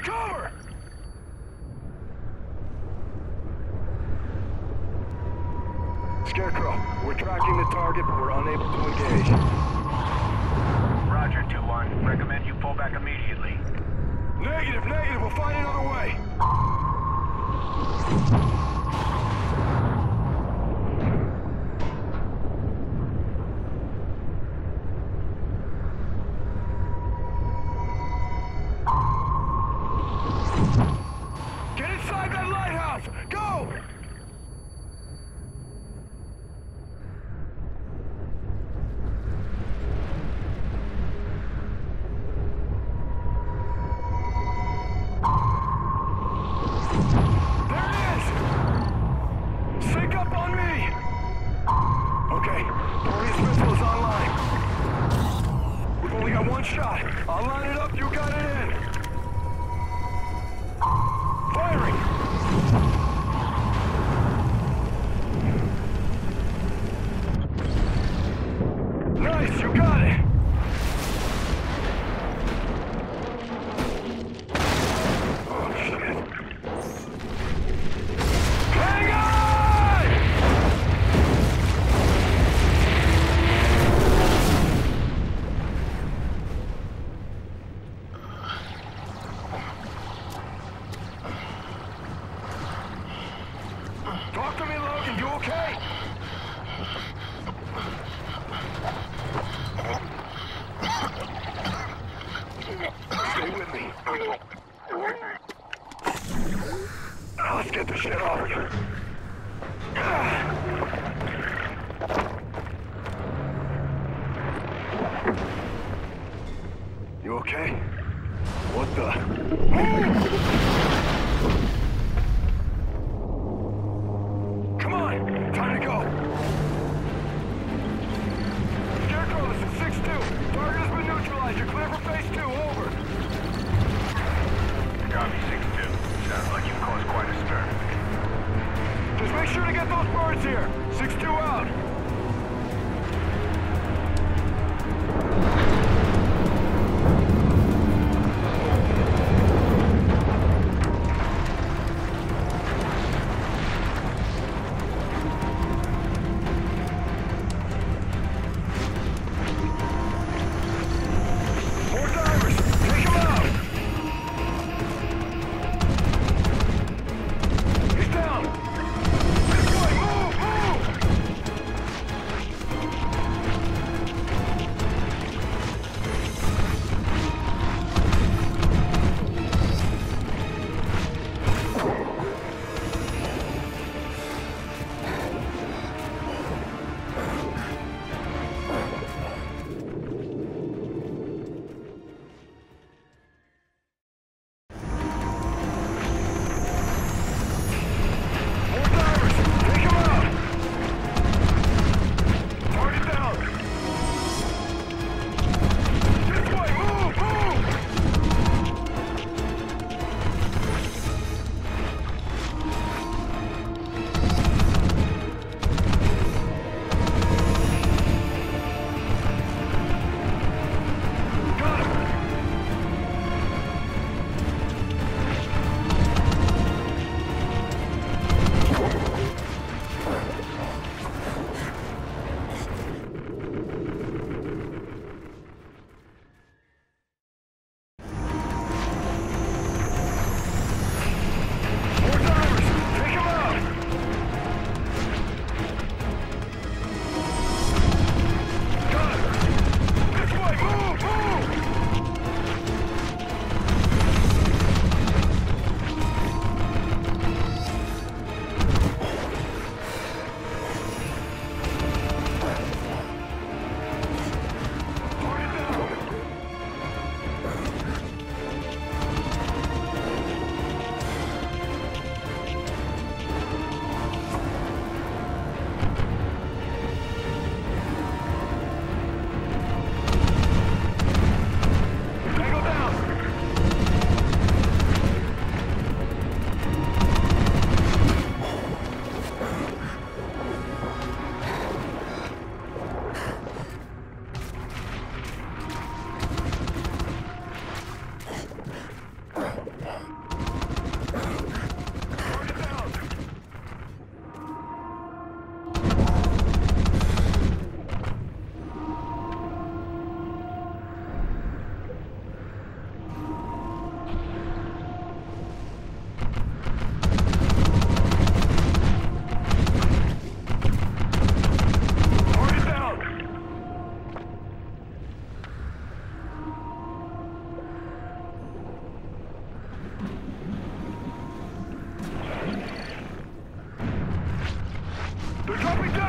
Take cover! Scarecrow, we're tracking the target, but we're unable to engage. Roger, 2-1. Recommend you pull back immediately. Negative, negative. We'll find another way. Shot. I'll line it up. You got it in.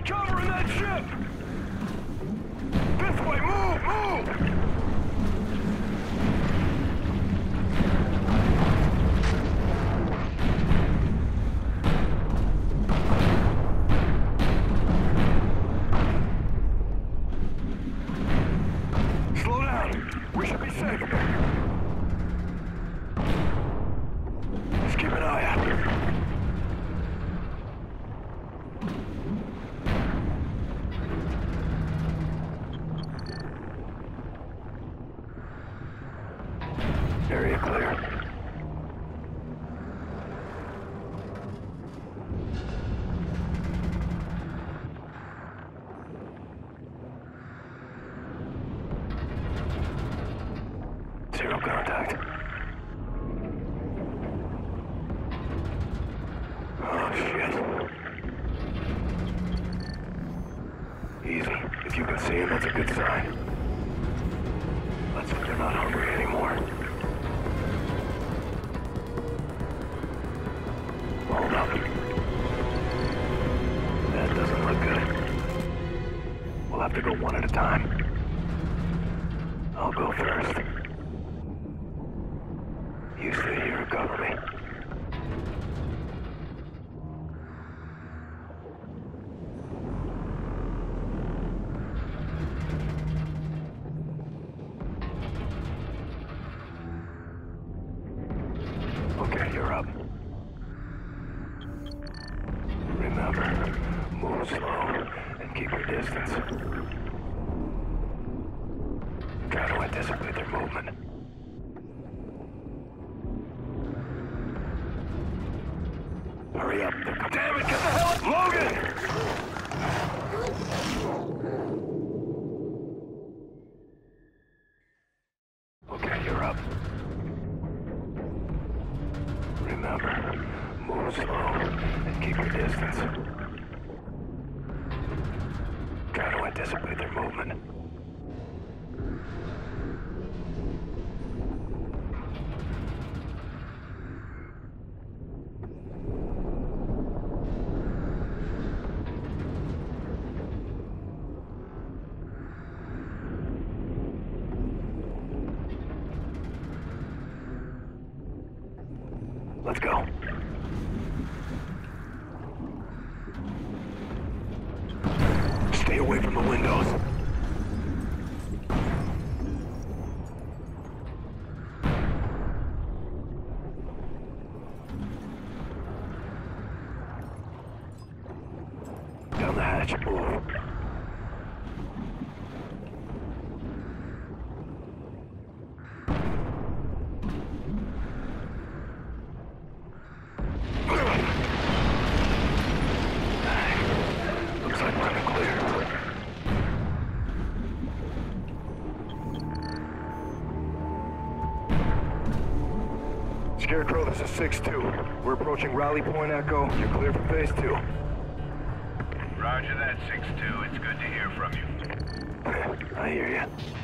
Take cover in that ship! This way, move, move! You here and cover me. Okay, you're up. Remember, move slow and keep your distance. Try to anticipate their movement. Let's go. Stay away from the windows. Down the hatch. Move. Is 6-2. We're approaching Rally Point Echo. You're clear for phase two. Roger that, 6-2. It's good to hear from you. I hear you.